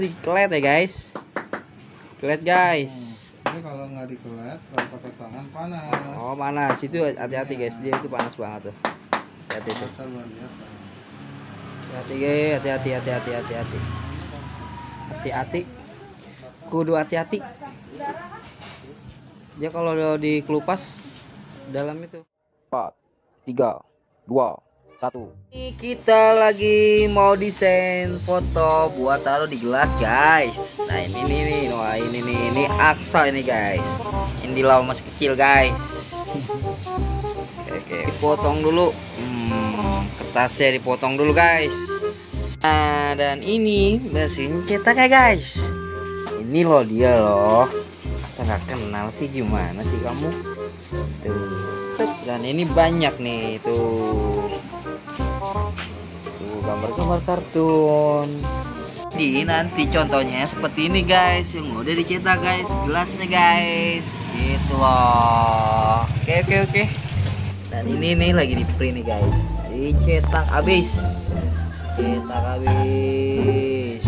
dikelet ya guys. Kelet guys. Ini kalau nggak dikelet, kalau pakai tangan panas. oh panas. Itu hati-hati guys. Dia itu panas banget tuh. Hati-hati tuh. Hati-hati guys. Hati-hati hati-hati hati-hati. Hati-hati. Kudu hati-hati. Dia kalau udah dikelupas dalam itu. 4 3 2 satu. Kita lagi mau desain foto buat taruh di gelas guys. Nah ini nih nih. Wah ini nih. Ini aksa ini guys. Ini di lawan masih kecil guys. Oke, oke dipotong dulu. Hmm, kertasnya dipotong dulu guys. Nah dan ini mesin cetak ya guys. Ini loh dia loh. Masa nggak kenal sih? Gimana sih kamu? Tuh. Dan ini banyak nih tuh gambar-gambar kartun. Di nanti contohnya seperti ini guys. Yang udah dicetak guys. Gelasnya guys. Gitu loh. Oke oke oke. Dan ini nih lagi di print nih guys. Dicetak habis. Cetak habis.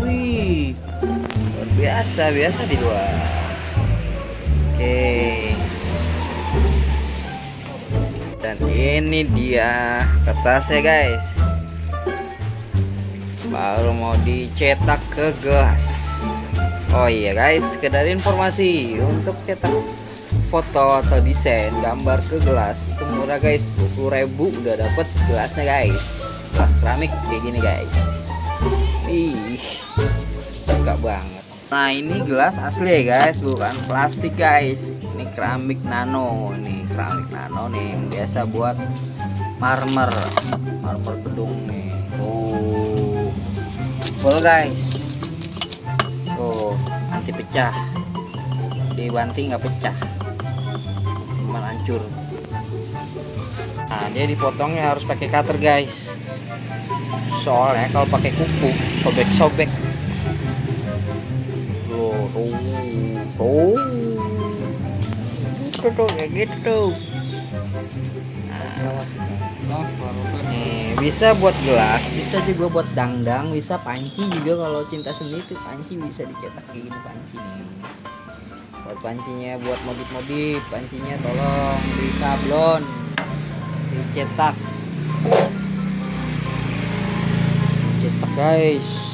Wih. Luar biasa biasa di luar oke dan ini dia kertasnya guys. Baru mau dicetak ke gelas. Oh iya guys. Sekedar informasi untuk cetak foto atau desain gambar ke gelas itu murah guys. 20.000 udah dapet gelasnya guys. Gelas keramik kayak gini guys. Ih suka banget nah ini gelas asli ya guys. Bukan plastik guys. Ini keramik nano. Ini keramik nano nih yang biasa buat marmer. Marmer gedung nih. Tuh. Full guys. Tuh anti pecah. Dibanting nggak pecah. Cuma hancur. Nah dia dipotongnya harus pakai cutter guys. Soalnya kalau pakai kuku sobek-sobek tuh tuh tuh tuh tuh kayak gitu. Nah, baru kan. nih bisa buat gelas bisa juga buat dangdang bisa panci juga kalau cinta seni itu panci bisa dicetak kayak gini panci nih. Buat pancinya buat modif-modif pancinya tolong di sablon dicetak. Cetak guys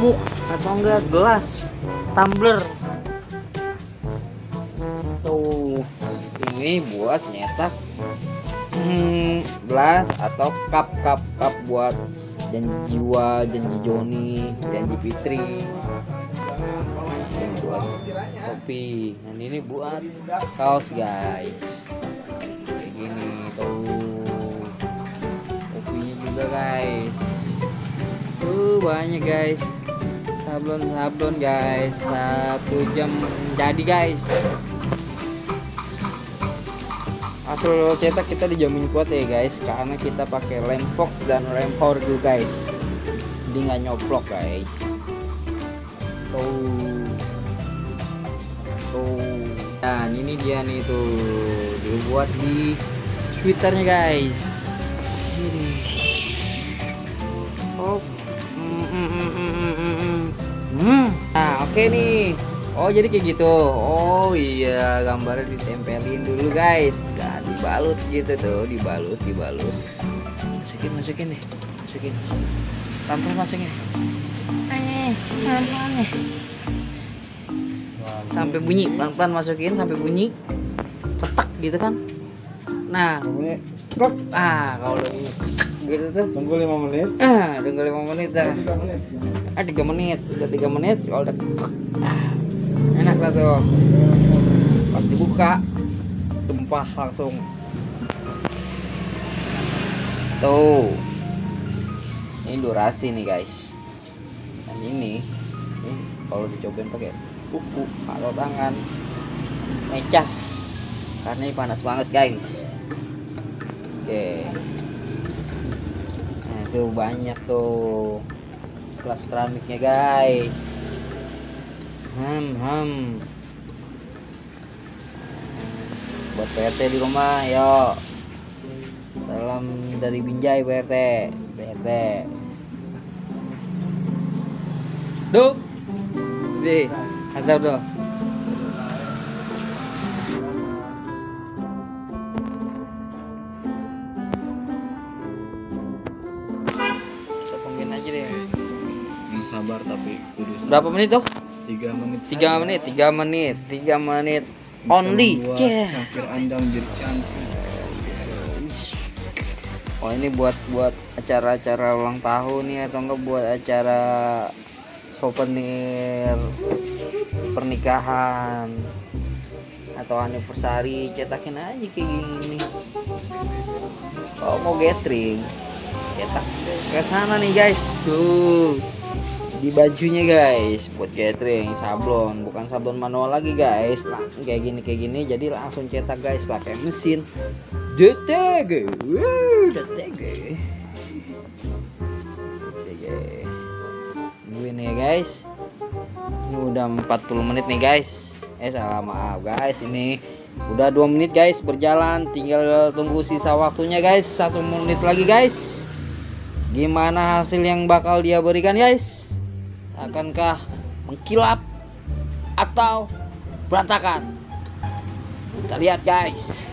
muk atau enggak gelas tumbler. Tuh ini buat nyetak hmm, gelas atau cup cup cup buat janji jiwa janji Joni janji Fitri. Ini buat kopi. Dan ini buat kaos guys. Kayak gini tuh. Kopinya juga guys. Tuh banyak guys sablon sablon guys. Satu jam jadi guys. Hasil cetak kita dijamin kuat ya guys. Karena kita pakai lem fox dan lem dulu guys. Jadi nggak nyoplok guys. Tuh. Tuh. Dan ini dia nih tuh. Dibuat di sweaternya guys. Ini Nah, oke nih. Oh, jadi kayak gitu. Oh iya, gambarnya ditempelin dulu, guys. Nah, dibalut gitu tuh, dibalut, dibalut. Masukin, masukin nih. Masukin. Pelan-pelan masukin. Eh, pelan-pelan nih. Sampai bunyi, pelan-pelan masukin sampai bunyi. Petak gitu kan. Nah, ah kalau bunyi gitu tuh. tunggu 5 menit. Ah, tunggu 5 menit dah. 3 menit. Ah tiga menit udah tiga menit kalau udah ah, enak lah tuh. Pas dibuka tumpah langsung. Tuh. Ini durasi nih guys. Dan ini kalau dicobain pakai kuku atau tangan. Mecah. Karena ini panas banget guys. Oke. Nah itu banyak tuh kelas keramiknya guys. Ham ham. Buat PRT di rumah yuk salam dari Binjai PRT PRT Duh. Di Antar dong sabar tapi kudu sabar. Berapa menit tuh? Tiga menit. Tiga saja. menit, tiga menit, tiga menit Bisa Only yeah. Cangkir anda menjadi cantik. Oh ini buat buat acara-acara ulang tahun nih atau enggak buat acara souvenir pernikahan atau anniversary cetakin aja kayak gini. Oh mau gathering cetak ke sana nih guys tuh di bajunya guys. Buat gathering sablon. Bukan sablon manual lagi guys. Nah, kayak gini kayak gini. Jadi langsung cetak guys pakai mesin. DTG DTG DTG nih ya guys. Ini udah 40 menit nih guys. Eh salah maaf guys. Ini udah dua menit guys berjalan. Tinggal tunggu sisa waktunya guys. Satu menit lagi guys. Gimana hasil yang bakal dia berikan guys akankah mengkilap atau berantakan? Kita lihat guys.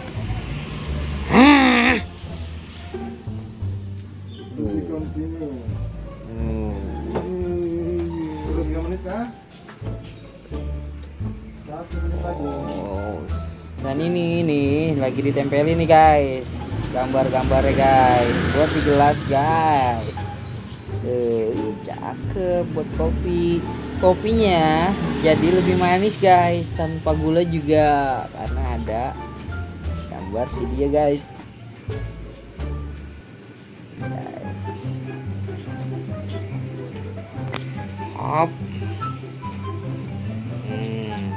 Hmm. Oh, dan ini ini lagi ditempelin nih guys. Gambar-gambarnya guys. Buat di gelas guys eh cakep buat kopi kopinya jadi lebih manis guys tanpa gula juga karena ada gambar si dia guys. Hop. Hmm.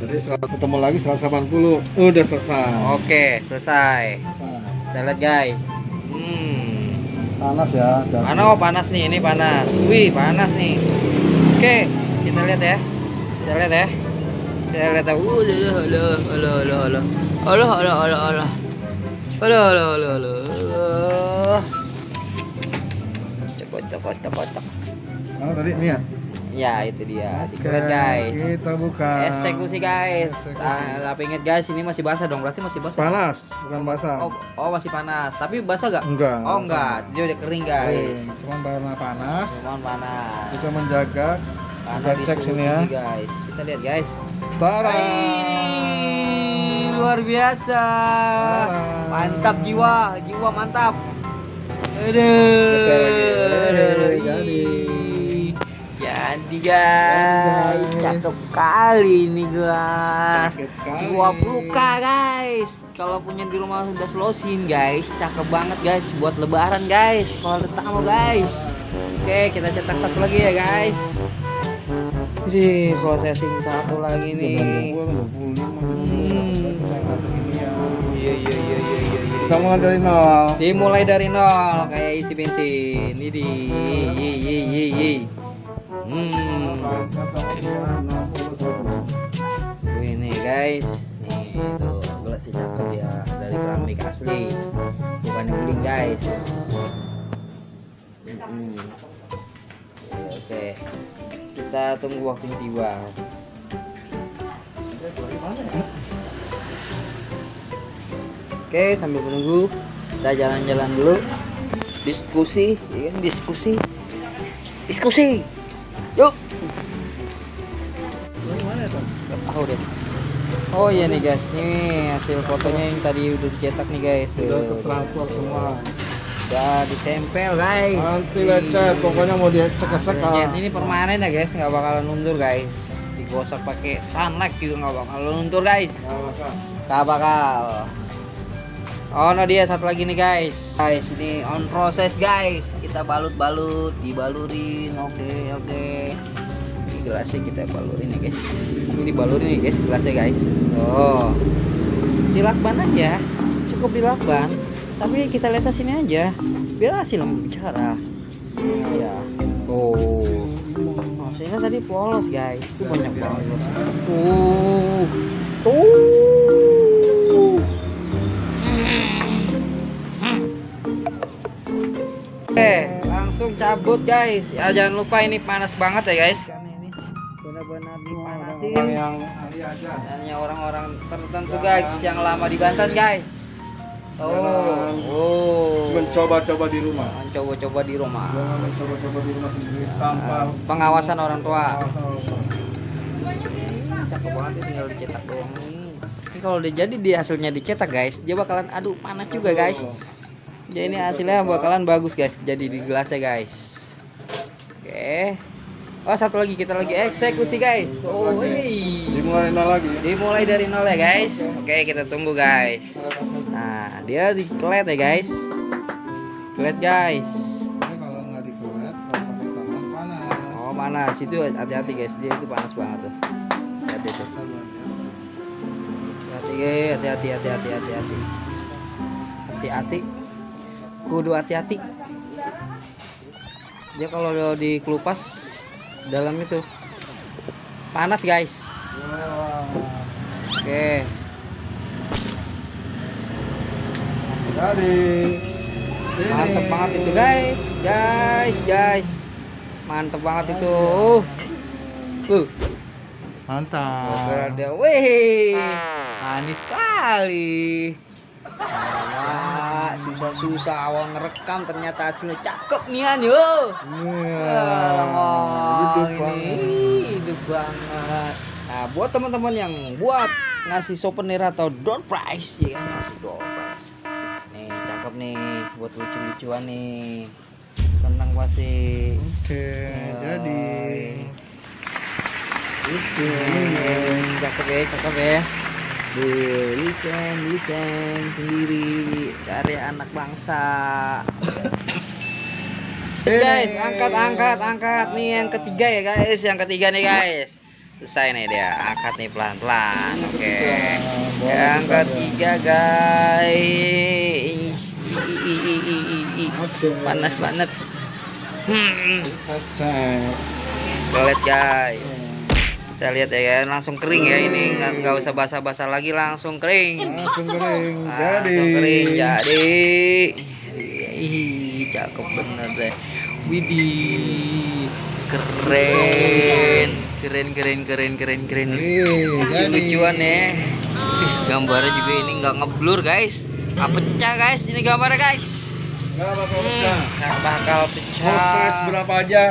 Jadi 100 ketemu lagi 180. Udah selesai. Oke, selesai. Selesai. Kita lihat guys. Panas ya. Mana oh panas nih, ini panas. Wih, panas nih. Oke, kita lihat ya. Kita lihat ya. Kita lihat ya. Uh, loh, loh, loh, loh, loh. Alah, alah, alah, alah. Alah, alah, alah, alah. Cokot, cokot, cokot, cokot. Oh, tadi ini ya. Ya, itu dia. Lihat guys. Kita buka. Eksekusi guys. Tapi ingat guys, ini masih basah dong. Berarti masih basah. Panas, bukan basah. Oh, oh masih panas. Tapi basah gak? Enggak. Oh enggak, dia udah kering guys. Kering. Cuman karena panas, Cuman panas. kita menjaga. Karena Kita cek sini ya. guys. Kita lihat guys. Tara. Hai, luar biasa. Tara. Mantap jiwa, jiwa mantap. Geser lagi. Aduh. Jadi. Guys, guys. cakep kali ini. Sakit kali. 20k guys kalau punya di rumah udah selosin guys cakep banget guys buat lebaran guys kalau ada tamu guys oke kita cetak satu lagi ya guys jadi processing satu lagi nih Hmm. iya iya iya iya iya iya. Kita mulai dari nol. dimulai dari nol kayak isi bensin ini yi yi yi yi hmm. Ini guys. Nih tuh gelasnya cakep ya dari keramik asli. Bukan yang beli guys. Mm-mm. Oke, kita tunggu waktunya tiba. Oke sambil menunggu kita jalan-jalan dulu. Diskusi ya diskusi. Diskusi Oh iya nih guys, nih hasil fotonya yang tadi udah dicetak nih guys. Sudah Tuh. tertransport semua. Udah ditempel guys. Nanti lecet, pokoknya mau dicek-cek Nah, lecet. Ini permanen ya guys, nggak bakalan luntur guys. Digosok pakai sunlight gitu nggak bakalan luntur guys. Nggak bakal. Oh, no dia satu lagi nih guys. Guys, ini on proses guys. Kita balut-balut, dibalurin. Oke, oke. Ini gelasnya kita balurin ya guys. Ini dibalurin nih guys gelasnya guys. Oh. Dilakban aja. Cukup dilakban. Tapi kita lihat sini aja. Biar hasil bicara. Ya. Oh. Maksudnya tadi polos guys. Itu banyak banget. Tuh. Tuh. Oke, langsung cabut guys. Ya jangan lupa ini panas banget ya guys. Benar-benar dipanasin. Orang yang. Hanya orang-orang tertentu guys yang lama di Banten guys. Oh, oh. Mencoba-coba di rumah. Coba-coba di rumah. Jangan mencoba-coba di rumah sendiri tanpa Ah, pengawasan orang tua. cakep banget tinggal dicetak doang nih. Ini kalau udah jadi dia hasilnya dicetak guys, dia bakalan aduh panas juga guys. Jadi ini hasilnya bakalan bagus guys. Jadi di gelasnya guys. Oke. Oh satu lagi kita lagi eksekusi guys. Oh. Dimulai nol lagi. Dimulai dari nol ya guys. Oke kita tunggu guys. Nah dia dikelet ya guys. Kelet guys. Oh panas itu hati-hati guys. Dia itu panas banget tuh. Hati tuh. Hati guys. Hati-hati hati-hati hati-hati. Hati-hati. Kudu hati-hati. Dia kalau dikelupas dalam itu panas guys. Wah. Oke. Jadi. Mantep banget itu guys, guys, guys. Mantep banget itu. Uh. Uh. Mantap. Ada. Wih. Manis sekali. Wah, susah-susah awal ngerekam ternyata hasilnya cakep nih an yo. Iya. Alamak, Hidup ini hidup banget. Nah, buat teman-teman yang buat ngasih souvenir atau door prize, ya kan ngasih door prize. Nih, cakep nih buat lucu-lucuan nih. Tenang pasti. Oke, jadi itu. Hmm, cakep ya, cakep ya. Duh, listen, listen sendiri dari anak bangsa. Guys, guys, angkat, angkat, angkat nih yang ketiga ya guys, yang ketiga nih guys. Selesai nih dia, angkat nih pelan-pelan. Oke. Yang ketiga guys. Panas banget. Hmm. Lihat guys. Kita lihat ya kan, langsung kering ya ini nggak nggak usah basah-basah lagi langsung kering. Langsung kering. Jadi. Langsung kering jadi. Ih, cakep bener deh. Widih, keren, keren, keren, keren, keren, keren. Lucu-lucuan ya. Gambarnya juga ini nggak ngeblur guys. Nggak pecah guys, ini gambarnya guys. Nggak bakal Hmm, pecah. nggak bakal pecah. Proses berapa aja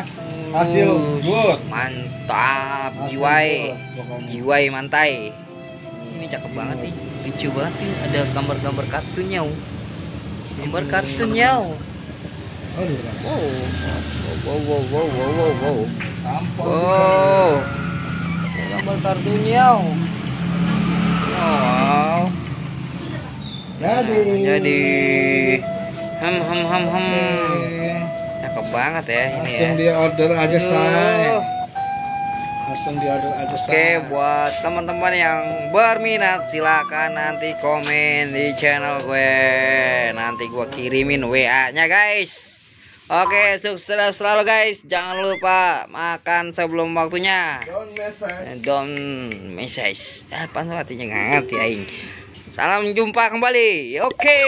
hasil good. Mantap, jiwai. Jiwai mantai. Ini cakep banget nih. Lucu banget nih. Ada gambar-gambar kartunnya. Gambar kartunnya. oh. Wow. Wow, wow, wow, wow, wow, wow. Wow. Gambar kartunnya. wow. Jadi. Jadi hem hem hem hem. Cakep banget ya ini Langsung ya. di order aja say. Aduh. Langsung di order aja say. Oke, buat teman-teman yang berminat silakan nanti komen di channel gue. Nanti gue kirimin WA-nya, guys. Oke, sukses selalu guys. Jangan lupa makan sebelum waktunya. Don't message. Don't message. Apa artinya nggak ngerti aing. Salam jumpa kembali. Oke.